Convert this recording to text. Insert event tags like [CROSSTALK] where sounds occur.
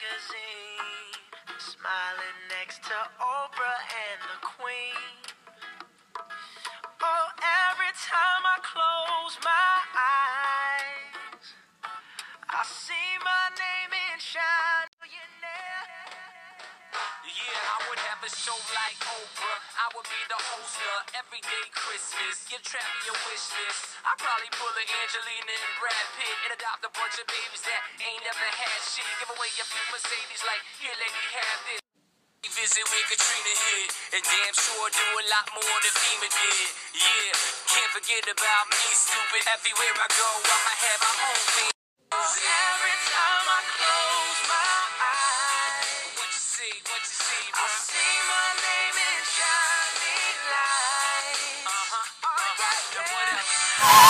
magazine, smiling next to Oprah and the Queen. I would have a show like Oprah. I would be the host of Everyday Christmas. Give Travie a wish list. I'd probably pull a Angelina and Brad Pitt and adopt a bunch of babies that ain't never had shit. Give away a few Mercedes like, here, lady, have this. Visit where Katrina hit, and damn sure do a lot more than FEMA did. Yeah, can't forget about me, stupid. Everywhere I go, I'ma have my own thing. Yeah. [LAUGHS]